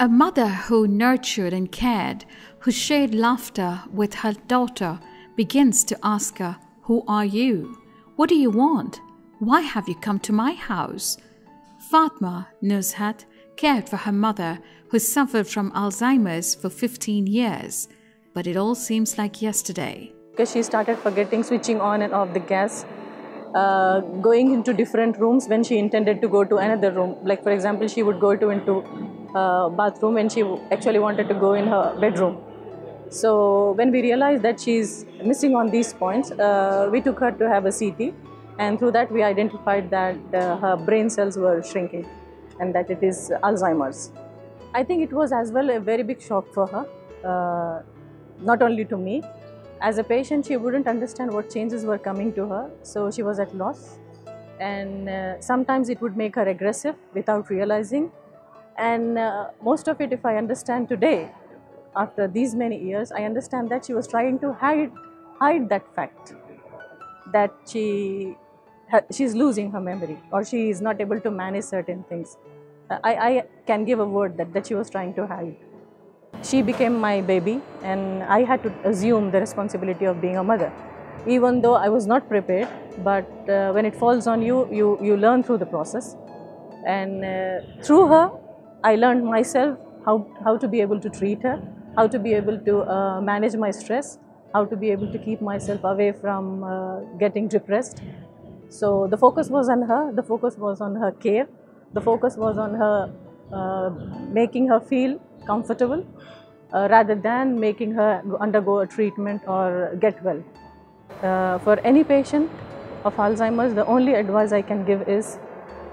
A mother who nurtured and cared, who shared laughter with her daughter, begins to ask her, Who are you? What do you want? Why have you come to my house? Fatma Nuzhat cared for her mother, who suffered from Alzheimer's for 15 years, but it all seems like yesterday. Because she started forgetting switching on and off the gas, uh, going into different rooms when she intended to go to another room. Like for example, she would go to into uh, bathroom when she actually wanted to go in her bedroom. So when we realized that she's missing on these points, uh, we took her to have a CT, and through that we identified that uh, her brain cells were shrinking, and that it is Alzheimer's. I think it was as well a very big shock for her, uh, not only to me. As a patient, she wouldn't understand what changes were coming to her, so she was at loss. And uh, sometimes it would make her aggressive without realizing. And uh, most of it, if I understand today, after these many years, I understand that she was trying to hide, hide that fact that she she's losing her memory or she is not able to manage certain things. I, I can give a word that, that she was trying to hide. She became my baby and I had to assume the responsibility of being a mother. Even though I was not prepared, but uh, when it falls on you, you, you learn through the process. And uh, through her, I learned myself how, how to be able to treat her, how to be able to uh, manage my stress, how to be able to keep myself away from uh, getting depressed. So the focus was on her, the focus was on her care, the focus was on her uh, making her feel comfortable uh, rather than making her undergo a treatment or get well. Uh, for any patient of Alzheimer's, the only advice I can give is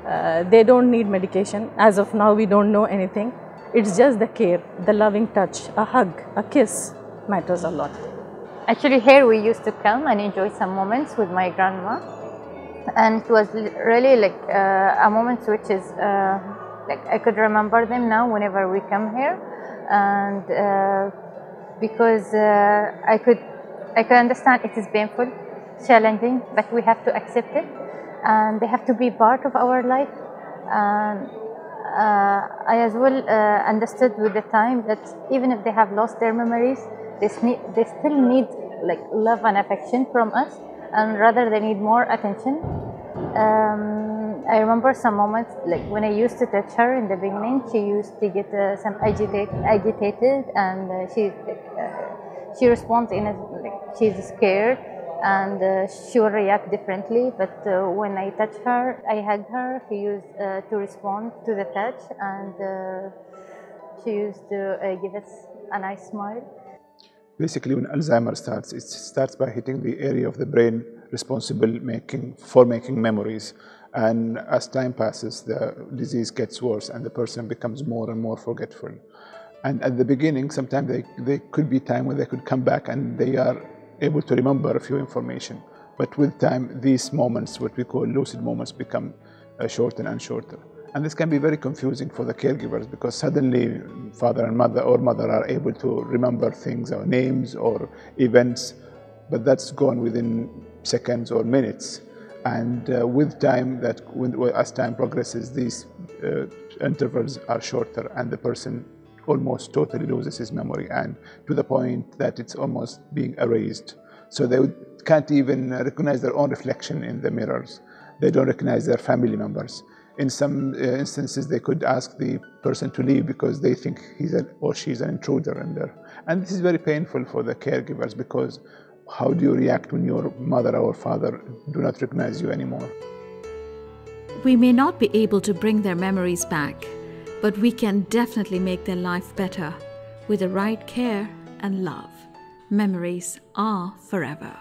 uh, they don't need medication. As of now, we don't know anything. It's just the care, the loving touch, a hug, a kiss matters a lot. Actually, here we used to come and enjoy some moments with my grandma and it was really like uh, a moment which is uh, like I could remember them now whenever we come here and uh, because uh, I could I could understand it is painful challenging but we have to accept it. And they have to be part of our life. And uh, I as well understood with the time that even if they have lost their memories they, they still need like love and affection from us. And rather they need more attention. Um, I remember some moments like when I used to touch her in the beginning, she used to get uh, some agitate, agitated and uh, she uh, she responds in a, like she's scared and uh, she will react differently. But uh, when I touch her, I hug her. She used uh, to respond to the touch and she used to give us a nice smile. Basically, when Alzheimer starts, it starts by hitting the area of the brain responsible making, for making memories. And as time passes, the disease gets worse and the person becomes more and more forgetful. And at the beginning, sometimes they, they could be time when they could come back and they are able to remember a few information. But with time, these moments, what we call lucid moments, become uh, shorter and shorter. And this can be very confusing for the caregivers because suddenly father and mother or mother are able to remember things or names or events, but that's gone within seconds or minutes. And uh, with time, that as time progresses, these uh, intervals are shorter, and the person almost totally loses his memory, and to the point that it's almost being erased. So they can't even recognize their own reflection in the mirrors. They don't recognize their family members in some uh, instances, they could ask the person to leave because they think he's a, or she's an intruder in there. And this is very painful for the caregivers because how do you react when your mother or father do not recognize you anymore? We may not be able to bring their memories back, but we can definitely make their life better with the right care and love. Memories are forever.